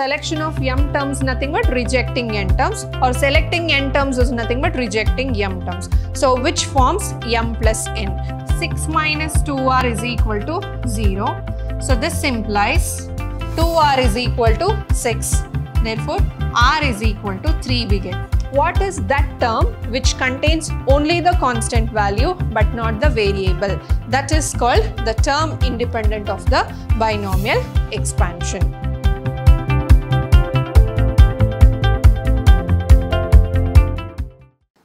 selection of m terms nothing but rejecting n terms or selecting n terms is nothing but rejecting m terms. So which forms m plus n? 6 minus 2r is equal to 0. So this implies 2r is equal to 6. Therefore r is equal to 3 we get. What is that term which contains only the constant value but not the variable? That is called the term independent of the binomial expansion.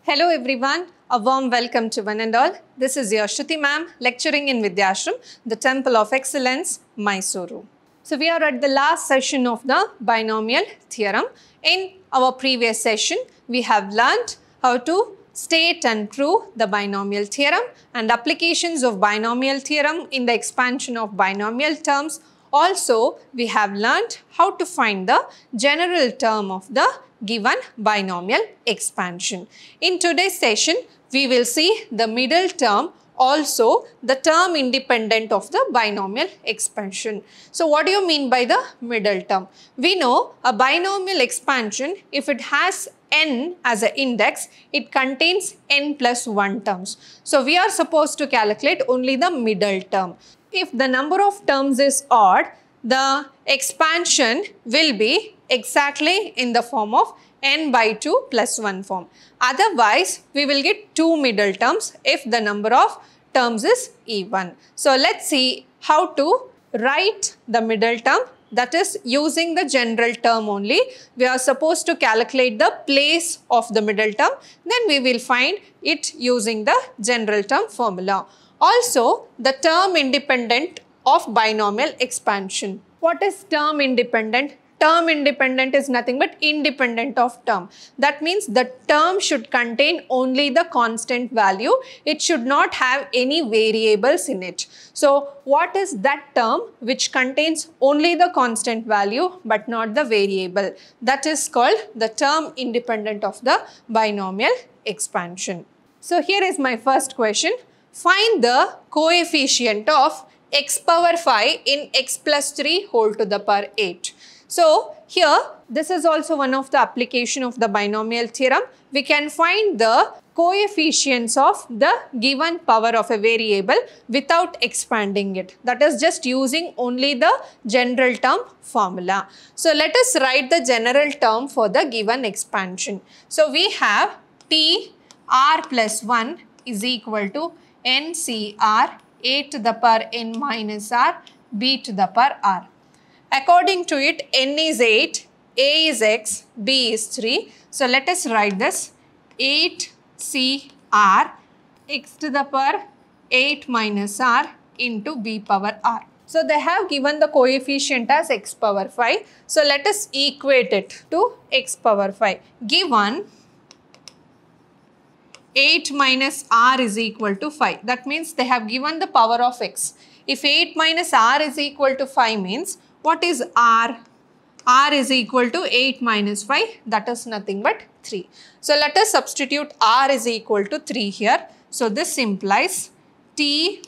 Hello everyone, a warm welcome to one and all. This is your Shruti ma'am lecturing in Vidhyaashram, the Temple of Excellence, Mysuru. So we are at the last session of the binomial theorem. In our previous session, we have learnt how to state and prove the binomial theorem and applications of binomial theorem in the expansion of binomial terms. Also, we have learnt how to find the general term of the given binomial expansion. In today's session, we will see the middle term also the term independent of the binomial expansion. So what do you mean by the middle term? We know a binomial expansion if it has n as an index, it contains n plus 1 terms. So we are supposed to calculate only the middle term. If the number of terms is odd, the expansion will be exactly in the form of n by 2 plus 1 form. Otherwise, we will get two middle terms if the number of terms is even. So, let's see how to write the middle term that is using the general term only. We are supposed to calculate the place of the middle term. Then we will find it using the general term formula. Also, the term independent of binomial expansion. What is term independent? term independent is nothing but independent of term. That means the term should contain only the constant value. It should not have any variables in it. So what is that term which contains only the constant value but not the variable? That is called the term independent of the binomial expansion. So here is my first question. Find the coefficient of x power 5 in x plus 3 whole to the power 8. So here this is also one of the application of the binomial theorem. We can find the coefficients of the given power of a variable without expanding it. That is just using only the general term formula. So let us write the general term for the given expansion. So we have T r plus 1 is equal to NCR a to the power n minus r b to the power r. According to it, n is 8, a is x, b is 3. So let us write this 8cr x to the power 8 minus r into b power r. So they have given the coefficient as x power 5. So let us equate it to x power 5. Given 8 minus r is equal to 5. That means they have given the power of x. If 8 minus r is equal to 5 means what is r? r is equal to 8 minus 5 that is nothing but 3. So let us substitute r is equal to 3 here. So this implies t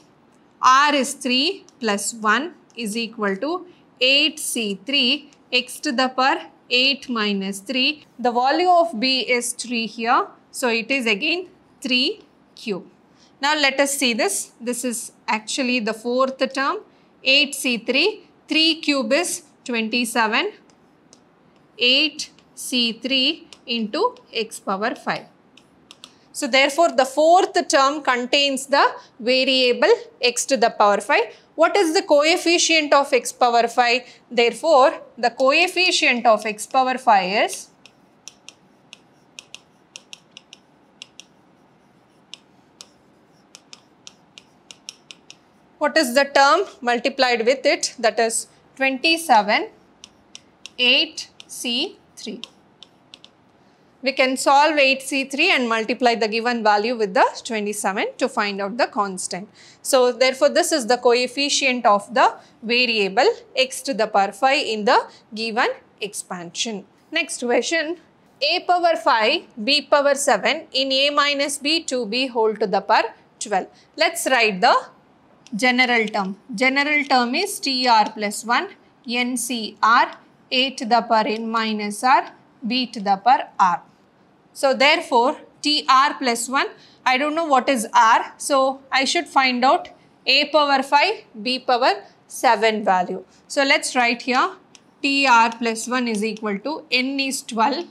r is 3 plus 1 is equal to 8c3 x to the power 8 minus 3. The value of b is 3 here. So it is again 3 cube. Now let us see this. This is actually the fourth term 8c3. 3 cube is 27. 8c3 into x power 5. So therefore the fourth term contains the variable x to the power 5. What is the coefficient of x power 5? Therefore the coefficient of x power 5 is what is the term multiplied with it that is 27 8c3 we can solve 8c3 and multiply the given value with the 27 to find out the constant. So therefore this is the coefficient of the variable x to the power 5 in the given expansion. Next question a power 5 b power 7 in a minus b 2b whole to the power 12. Let's write the general term. General term is TR plus 1 NCR a to the power n minus r, b to the power r. So therefore, tr plus 1, I don't know what is r. So I should find out a power 5, b power 7 value. So let's write here tr plus 1 is equal to n is 12,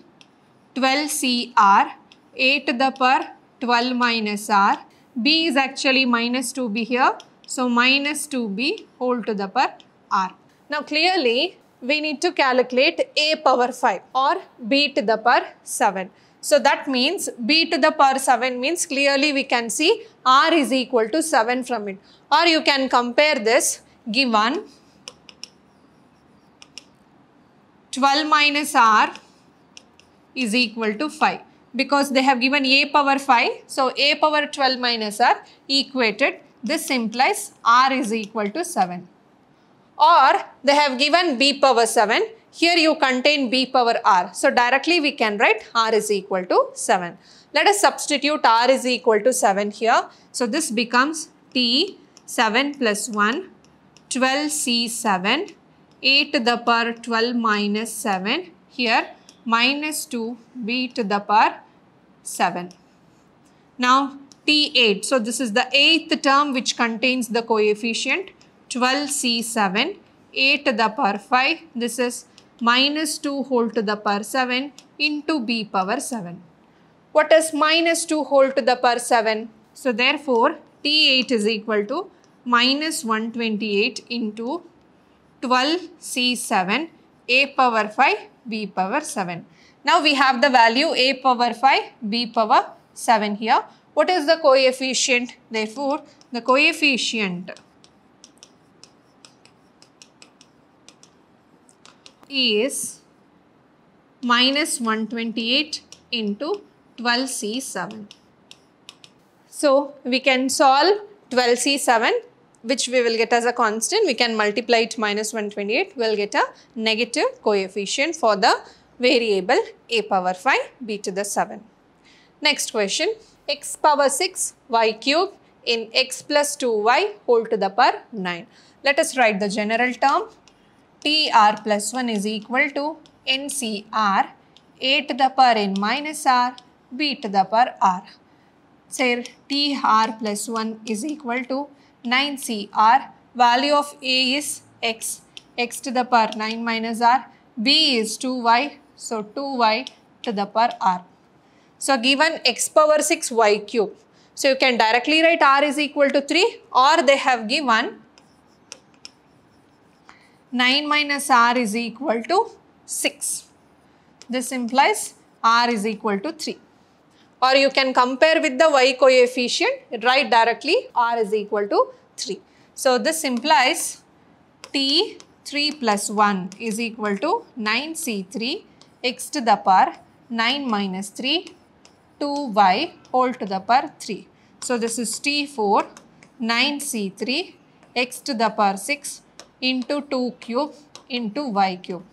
12 cr, a to the power 12 minus r, b is actually minus 2b here. So minus 2b whole to the power r. Now clearly we need to calculate a power 5 or b to the power 7. So that means b to the power 7 means clearly we can see r is equal to 7 from it. Or you can compare this given 12 minus r is equal to 5 because they have given a power 5. So a power 12 minus r equated this implies r is equal to 7 or they have given b power 7 here you contain b power r. So directly we can write r is equal to 7. Let us substitute r is equal to 7 here. So this becomes t 7 plus 1 12c7 a to the power 12 minus 7 here minus 2 b to the power 7. Now T8. So this is the eighth term which contains the coefficient 12C7 a to the power 5. This is minus 2 whole to the power 7 into b power 7. What is minus 2 whole to the power 7? So therefore T8 is equal to minus 128 into 12C7 a power 5 b power 7. Now we have the value a power 5 b power 7 here. What is the coefficient? Therefore, the coefficient is minus 128 into 12C7. So, we can solve 12C7 which we will get as a constant. We can multiply it minus 128. We will get a negative coefficient for the variable a power 5 b to the 7. Next question x power 6 y cube in x plus 2y whole to the power 9. Let us write the general term. Tr plus 1 is equal to ncr a to the power n minus r. B to the power r. Say tr plus 1 is equal to 9cr value of a is x. X to the power 9 minus r. B is 2y so 2y to the power r. So given x power 6 y cube. So you can directly write r is equal to 3 or they have given 9 minus r is equal to 6. This implies r is equal to 3. Or you can compare with the y coefficient, write directly r is equal to 3. So this implies t 3 plus 1 is equal to 9c3 x to the power 9 minus 3 2y whole to the power 3. So this is t4 9c3 x to the power 6 into 2 cube into y cube.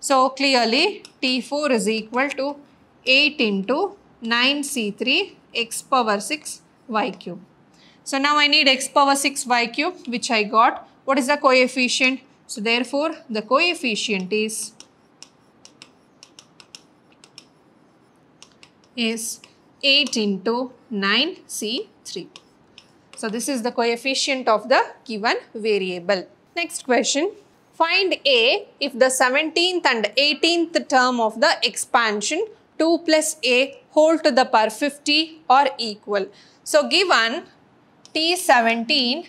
So clearly T4 is equal to 8 into 9C3 x power 6 y cube. So now I need x power 6 y cube which I got. What is the coefficient? So therefore the coefficient is is 8 into 9C3. So this is the coefficient of the given variable. Next question. Find A if the 17th and 18th term of the expansion 2 plus A whole to the power 50 are equal. So given T17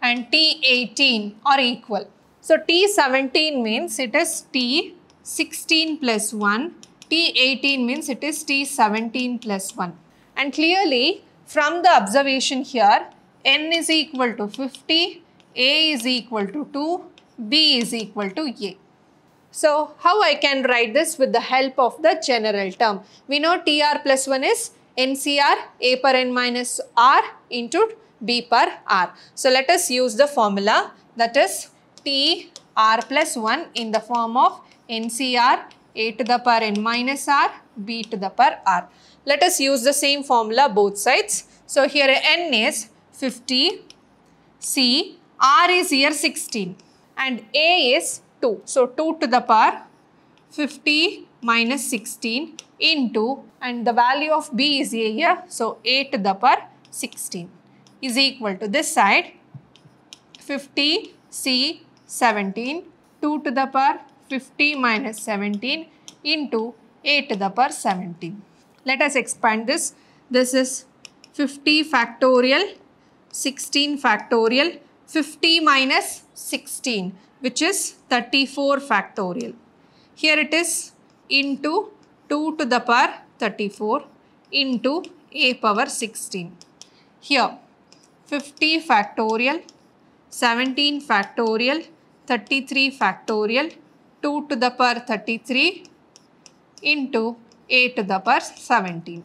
and T18 are equal. So T17 means it is T16 plus 1. T18 means it is T17 plus 1. And clearly from the observation here n is equal to 50 a is equal to 2, B is equal to A. So, how I can write this with the help of the general term? We know TR plus 1 is NCR A per N minus R into B per R. So, let us use the formula that is TR plus 1 in the form of NCR A to the power N minus R B to the power R. Let us use the same formula both sides. So, here N is 50 C R is here 16 and A is 2. So 2 to the power 50 minus 16 into and the value of b is a here. So 8 to the power 16 is equal to this side 50 c 17 2 to the power 50 minus 17 into 8 to the power 17. Let us expand this. This is 50 factorial 16 factorial 50 minus 16 which is 34 factorial. Here it is into 2 to the power 34 into a power 16. Here 50 factorial, 17 factorial, 33 factorial, 2 to the power 33 into a to the power 17.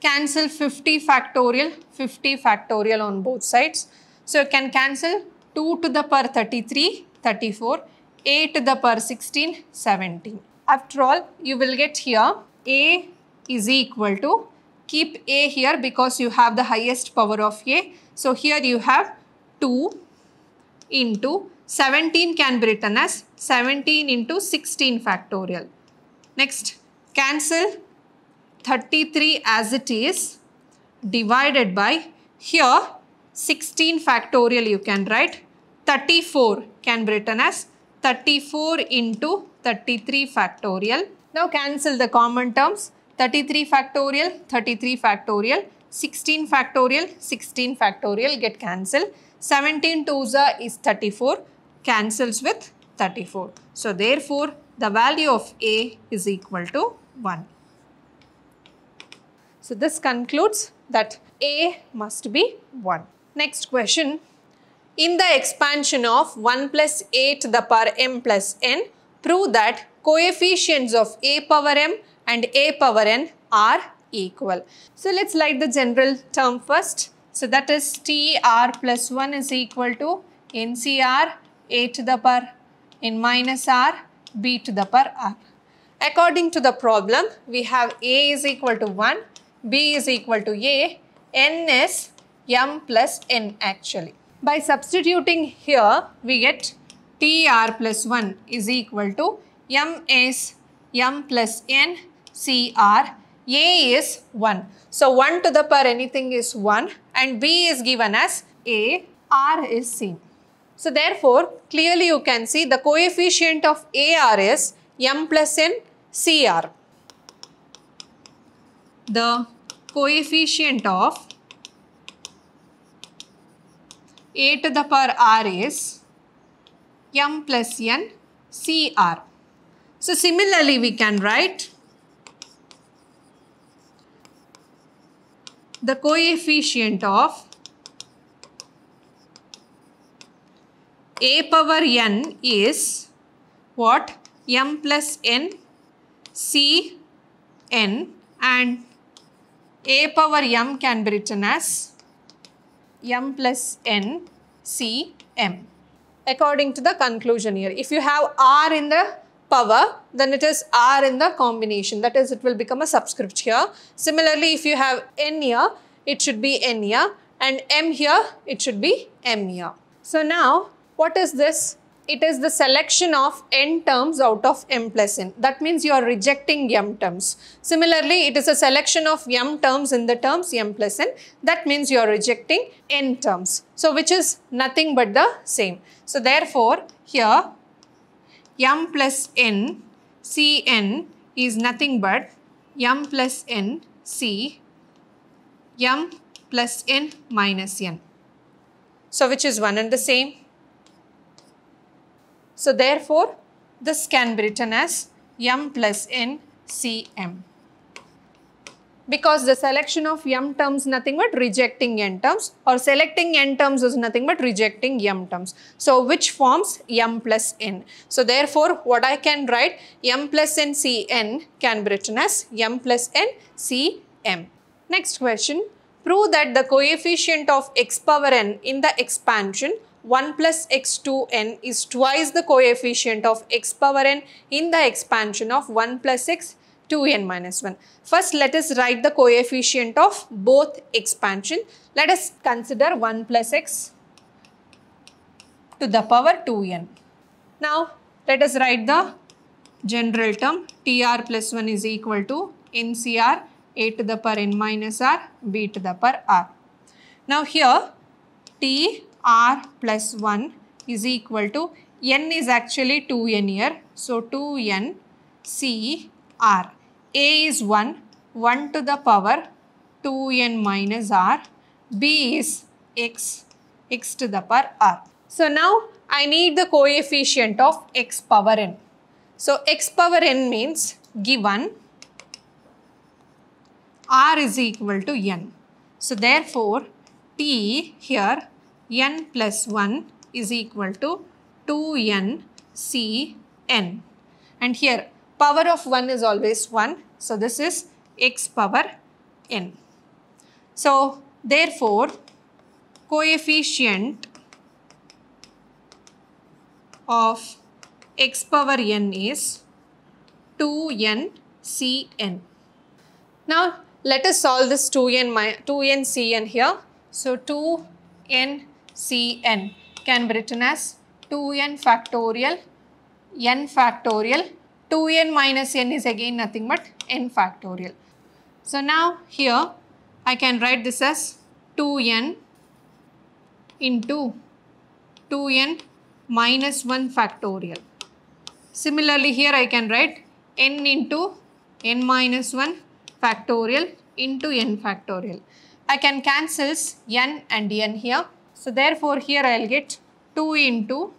Cancel 50 factorial, 50 factorial on both sides. So you can cancel 2 to the power 33, 34, a to the power 16, 17. After all, you will get here a is equal to, keep a here because you have the highest power of a. So here you have 2 into 17 can be written as 17 into 16 factorial. Next, cancel. 33 as it is divided by here. 16 factorial you can write. 34 can be written as 34 into 33 factorial. Now cancel the common terms. 33 factorial 33 factorial 16 factorial 16 factorial get cancelled. 17 2s is 34 cancels with 34. So therefore the value of A is equal to 1. So this concludes that A must be 1. Next question. In the expansion of 1 plus A to the power m plus n, prove that coefficients of A power m and A power n are equal. So let's write the general term first. So that is TR plus 1 is equal to NCR A to the power n minus R B to the power R. According to the problem, we have A is equal to 1, B is equal to A, N is M plus N actually. By substituting here, we get TR plus 1 is equal to M is M plus N CR. A is 1. So 1 to the power anything is 1 and B is given as A, R is seen. So therefore, clearly you can see the coefficient of AR is M plus N CR. The coefficient of A to the power R is M plus N CR. So similarly we can write the coefficient of a power n is what? m plus n c n and a power m can be written as m plus n c m according to the conclusion here. If you have r in the power, then it is r in the combination. That is, it will become a subscript here. Similarly, if you have n here, it should be n here and m here, it should be m here. So now, what is this? It is the selection of n terms out of m plus n. That means you are rejecting m terms. Similarly, it is a selection of m terms in the terms m plus n. That means you are rejecting n terms. So, which is nothing but the same. So, therefore, here m plus n c n is nothing but m plus n c m plus n minus n. So, which is one and the same. So, therefore, this can be written as m plus n cm. because the selection of m terms nothing but rejecting n terms or selecting n terms is nothing but rejecting m terms. So, which forms m plus n. So, therefore, what I can write m plus n c n can be written as m plus n cm. Next question, prove that the coefficient of x power n in the expansion 1 plus x2n is twice the coefficient of x power n in the expansion of 1 plus x 2n minus 1. First, let us write the coefficient of both expansion. Let us consider 1 plus x to the power 2n. Now let us write the general term tr plus 1 is equal to ncr a to the power n minus r b to the power r. Now here t r plus 1 is equal to n is actually 2n here. So 2n c r. a is 1, 1 to the power 2n minus r. b is x, x to the power r. So now I need the coefficient of x power n. So x power n means given r is equal to n. So therefore t here n plus 1 is equal to 2n c n and here power of 1 is always 1. So this is x power n. So therefore coefficient of x power n is 2ncn. Now let us solve this 2n, 2n cn here. So 2n cn can be written as 2n factorial n factorial 2n minus n is again nothing but n factorial. So now here I can write this as 2n into 2n minus 1 factorial. Similarly here I can write n into n minus 1 factorial into n factorial. I can cancel n and n here. So therefore here I will get 2 into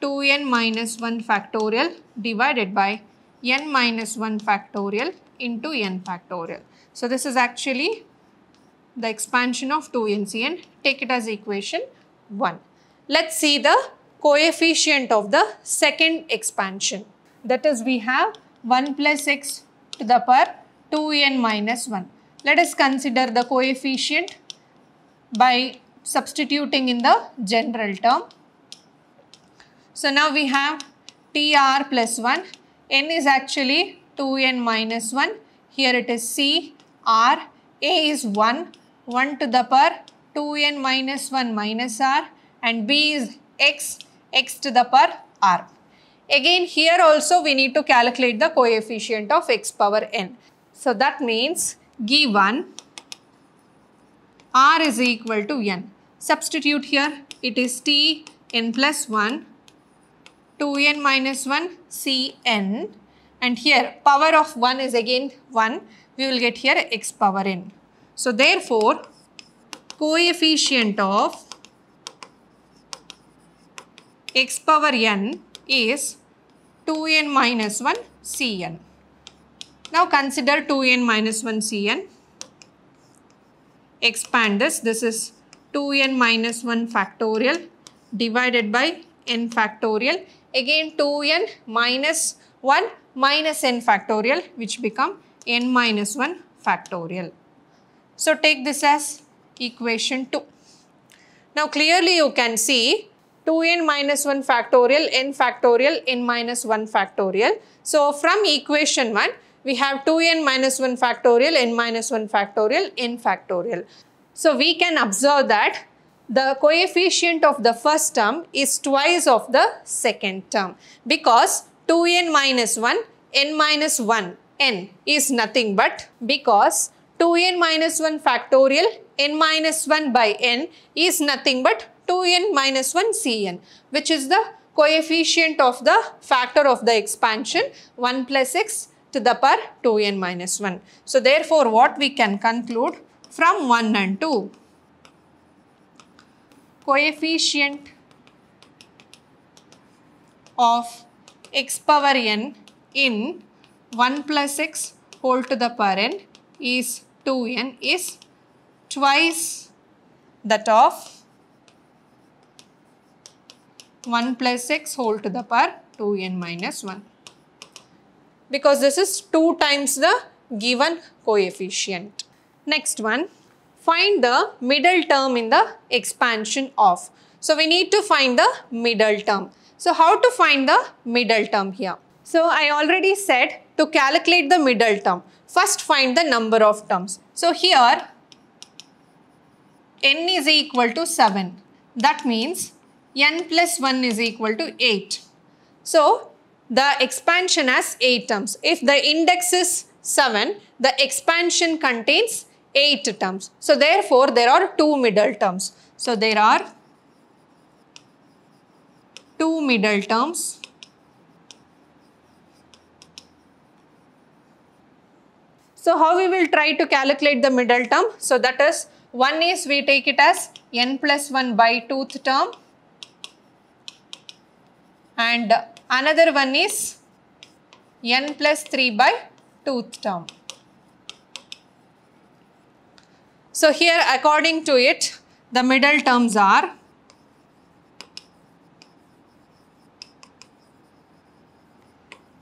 2n minus 1 factorial divided by n minus 1 factorial into n factorial. So this is actually the expansion of 2ncn. Take it as equation 1. Let's see the coefficient of the second expansion. That is we have 1 plus x to the power 2n minus 1. Let us consider the coefficient by substituting in the general term. So now we have tr plus 1, n is actually 2n minus 1, here it is c, r, a is 1, 1 to the power 2n minus 1 minus r and b is x, x to the power r. Again here also we need to calculate the coefficient of x power n. So that means given r is equal to n. Substitute here it is t n plus 1 2n minus 1 cn and here power of 1 is again 1 we will get here x power n. So therefore coefficient of x power n is 2n minus 1 cn. Now consider 2n minus 1 cn. Expand this. This is 2n minus 1 factorial divided by n factorial. Again 2n minus 1 minus n factorial which become n minus 1 factorial. So take this as equation 2. Now clearly you can see 2n minus 1 factorial, n factorial, n minus 1 factorial. So from equation 1, we have 2n minus 1 factorial, n minus 1 factorial, n factorial. So we can observe that the coefficient of the first term is twice of the second term because 2n minus 1, n minus 1, n is nothing but because 2n minus 1 factorial, n minus 1 by n is nothing but 2n minus 1 cn which is the coefficient of the factor of the expansion 1 plus x to the power 2n minus 1. So therefore what we can conclude from 1 and 2 coefficient of x power n in 1 plus x whole to the power n is 2n is twice that of 1 plus x whole to the power 2n minus 1 because this is 2 times the given coefficient. Next one, find the middle term in the expansion of. So we need to find the middle term. So how to find the middle term here? So I already said to calculate the middle term, first find the number of terms. So here n is equal to 7. That means n plus 1 is equal to 8. So the expansion has 8 terms. If the index is 7, the expansion contains 8 terms. So therefore there are 2 middle terms. So there are 2 middle terms So how we will try to calculate the middle term? So that is one is we take it as n plus 1 by 2th term and another one is n plus 3 by 2th term. So here according to it the middle terms are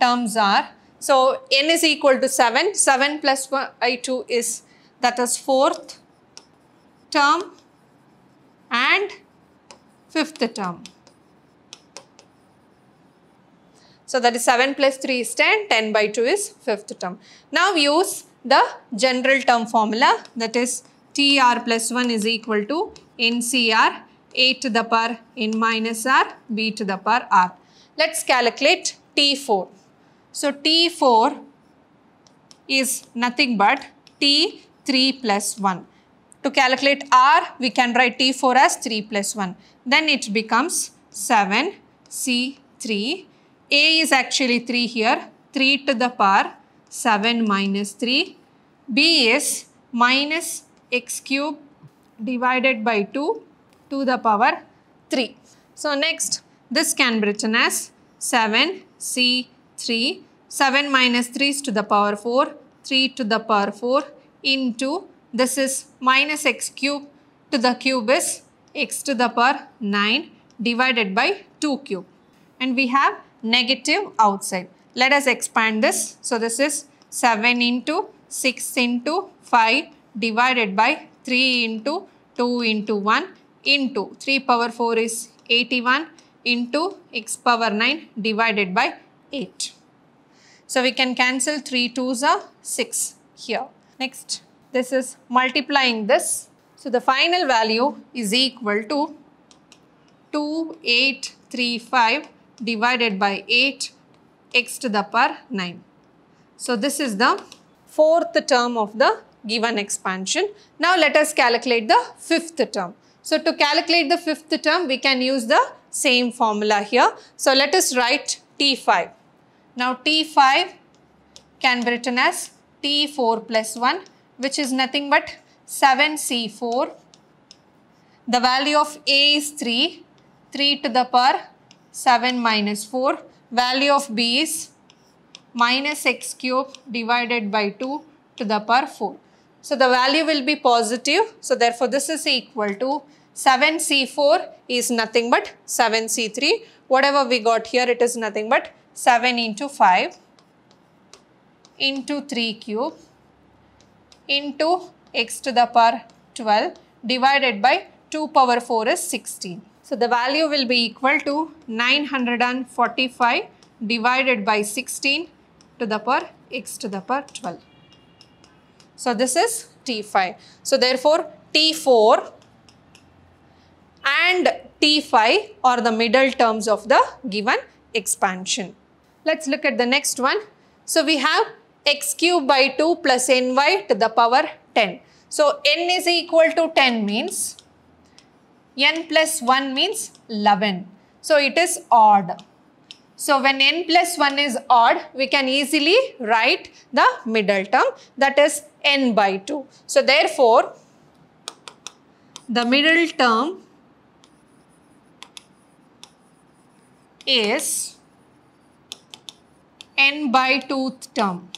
terms are so n is equal to 7, 7 plus 1 by 2 is that is fourth term and fifth term. So that is 7 plus 3 is 10, 10 by 2 is fifth term. Now use the general term formula that is TR plus 1 is equal to NCR A to the power N minus R B to the power R. Let's calculate T4. So T4 is nothing but T3 plus 1. To calculate R, we can write T4 as 3 plus 1. Then it becomes 7 C3. A is actually 3 here. 3 to the power 7 minus 3. B is minus x cube divided by 2 to the power 3. So next, this can be written as 7 C3 7 minus 3 is to the power 4, 3 to the power 4 into this is minus x cube to the cube is x to the power 9 divided by 2 cube. And we have negative outside. Let us expand this. So this is 7 into 6 into 5 divided by 3 into 2 into 1 into 3 power 4 is 81 into x power 9 divided by 8. So we can cancel 3 2s are 6 here. Next, this is multiplying this. So the final value is equal to 2835 divided by 8 x to the power 9. So this is the fourth term of the given expansion. Now let us calculate the fifth term. So to calculate the fifth term, we can use the same formula here. So let us write T5. Now T5 can be written as T4 plus 1 which is nothing but 7C4. The value of A is 3, 3 to the power 7 minus 4. Value of B is minus x cube divided by 2 to the power 4. So the value will be positive. So therefore this is equal to 7C4 is nothing but 7C3. Whatever we got here it is nothing but 7 into 5 into 3 cube into x to the power 12 divided by 2 power 4 is 16. So the value will be equal to 945 divided by 16 to the power x to the power 12. So this is T5. So therefore T4 and T5 are the middle terms of the given expansion. Let's look at the next one. So we have x cube by 2 plus ny to the power 10. So n is equal to 10 means n plus 1 means 11. So it is odd. So when n plus 1 is odd, we can easily write the middle term that is n by 2. So therefore, the middle term is n by 2th term.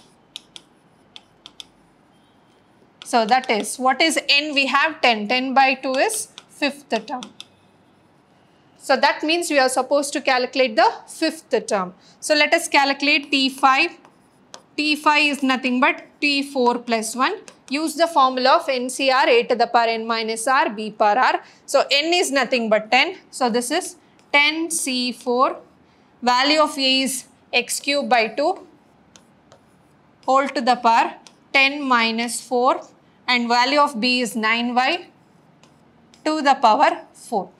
So that is, what is n? We have 10. 10 by 2 is 5th term. So that means we are supposed to calculate the 5th term. So let us calculate T5. T5 is nothing but T4 plus 1. Use the formula of NCR a to the power n minus r b power r. So n is nothing but 10. So this is 10 C4. Value of a is x cube by 2 whole to the power 10 minus 4 and value of b is 9y to the power 4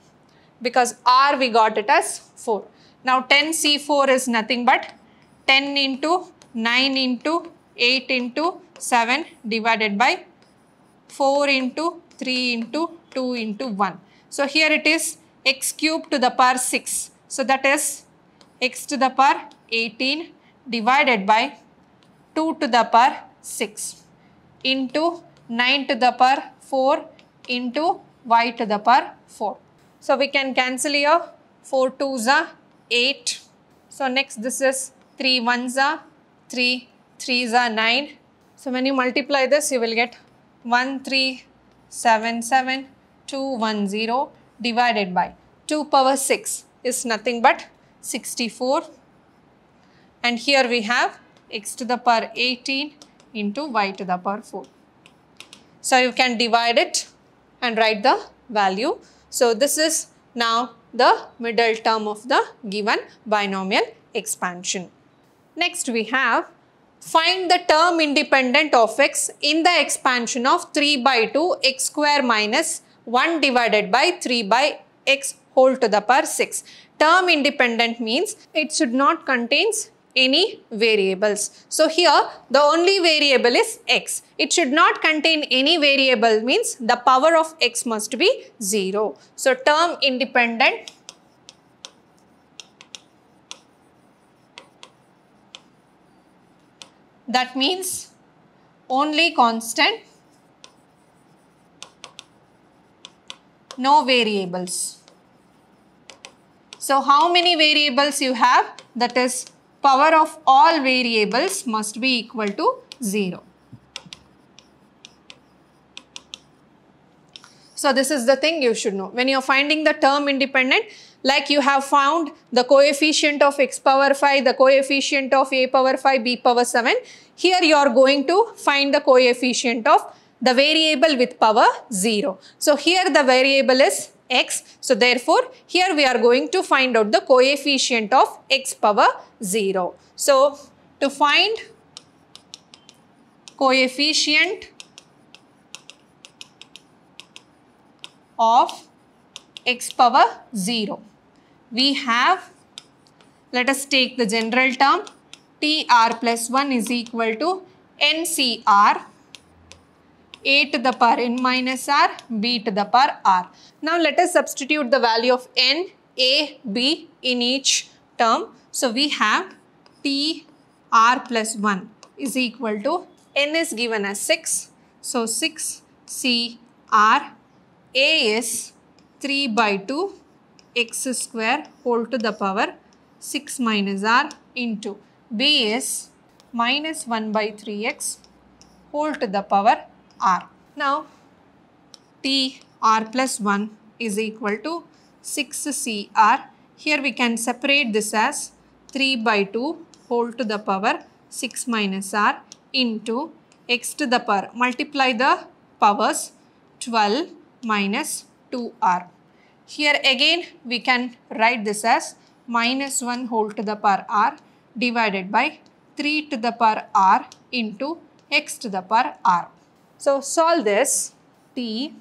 because r we got it as 4. Now 10C4 is nothing but 10 into 9 into 8 into 7 divided by 4 into 3 into 2 into 1. So here it is x cube to the power 6. So that is x to the power 18 divided by 2 to the power 6 into 9 to the power 4 into y to the power 4. So we can cancel here 4 2s are 8. So next this is 3 1s are 3, 3s are 9. So when you multiply this you will get 1 3 7 7 2 1 0 divided by 2 power 6 is nothing but 64 and here we have x to the power 18 into y to the power 4. So you can divide it and write the value. So this is now the middle term of the given binomial expansion. Next we have find the term independent of x in the expansion of 3 by 2 x square minus 1 divided by 3 by x whole to the power 6. Term independent means it should not contains any variables. So here the only variable is x. It should not contain any variable means the power of x must be 0. So term independent that means only constant no variables. So how many variables you have that is power of all variables must be equal to 0. So this is the thing you should know. When you are finding the term independent, like you have found the coefficient of x power 5, the coefficient of a power 5, b power 7. Here you are going to find the coefficient of the variable with power 0. So here the variable is x. So therefore, here we are going to find out the coefficient of x power 0. So to find coefficient of x power 0, we have, let us take the general term, tr plus 1 is equal to ncr a to the power n minus r, b to the power r. Now let us substitute the value of n, a, b in each term. So we have t r plus 1 is equal to n is given as 6. So 6 c r, a is 3 by 2 x square whole to the power 6 minus r into b is minus 1 by 3x whole to the power r. Now, t r plus 1 is equal to 6 c r. Here we can separate this as 3 by 2 whole to the power 6 minus r into x to the power. Multiply the powers 12 minus 2r. Here again we can write this as minus 1 whole to the power r divided by 3 to the power r into x to the power r. So solve this t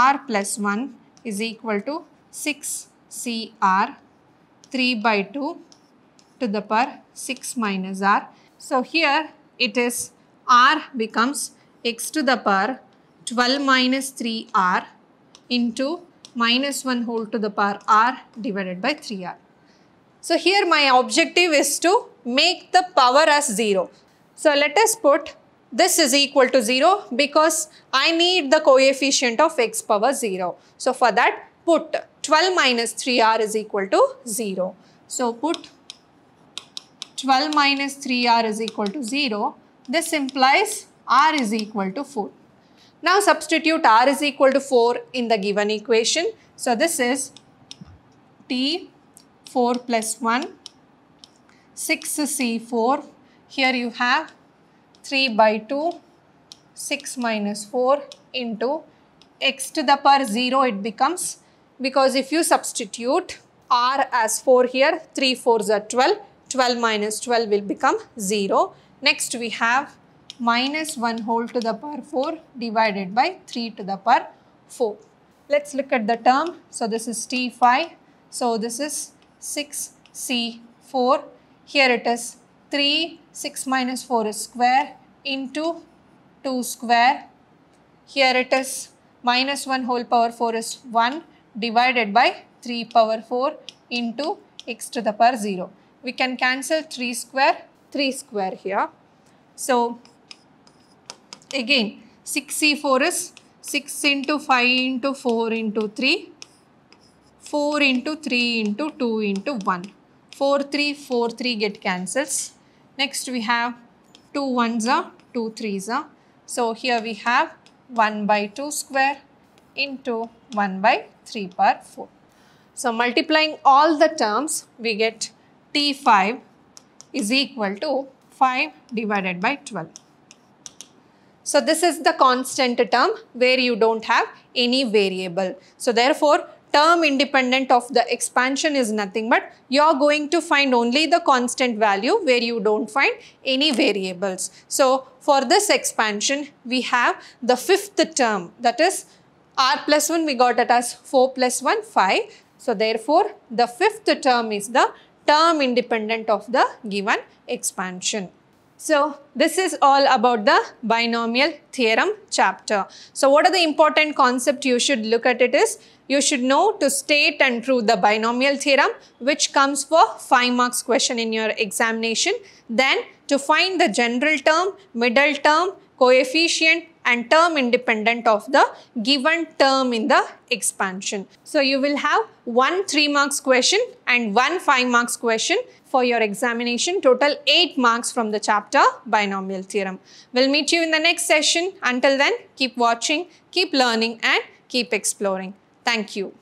r plus 1 is equal to 6 c r 3 by 2 to the power 6 minus r. So here it is r becomes x to the power 12 minus 3 r into minus 1 whole to the power r divided by 3r. So here my objective is to make the power as 0. So let us put this is equal to 0 because I need the coefficient of x power 0. So for that put 12 minus 3r is equal to 0. So put 12 minus 3r is equal to 0. This implies r is equal to 4. Now substitute r is equal to 4 in the given equation. So this is t 4 plus 1 6c4. Here you have 3 by 2 6 minus 4 into x to the power 0 it becomes. Because if you substitute r as 4 here 3 4s are 12 12 minus 12 will become 0 next we have minus 1 whole to the power 4 divided by 3 to the power 4 let's look at the term. So this is t5 so this is 6 C 4. Here it is 3, 6 minus 4 is square into 2 square. Here it is minus 1 whole power 4 is 1 divided by 3 power 4 into x to the power 0. We can cancel 3 square, 3 square here. So, again 6c4 is 6 into 5 into 4 into 3, 4 into 3 into 2 into 1. 4, 3, 4, 3 get cancels. Next we have 2 ones are, 2 threes are. So here we have 1 by 2 square into 1 by 3 power 4. So multiplying all the terms, we get T5 is equal to 5 divided by 12. So this is the constant term where you don't have any variable. So therefore, term independent of the expansion is nothing but you are going to find only the constant value where you don't find any variables. So for this expansion, we have the fifth term that is r plus 1 we got it as 4 plus 1 5. So therefore, the fifth term is the term independent of the given expansion. So this is all about the binomial theorem chapter. So what are the important concept you should look at it is you should know to state and prove the binomial theorem which comes for 5 marks question in your examination. Then to find the general term, middle term, coefficient and term independent of the given term in the expansion. So you will have one 3 marks question and one 5 marks question for your examination. Total 8 marks from the chapter binomial theorem. We'll meet you in the next session. Until then, keep watching, keep learning and keep exploring. Thank you.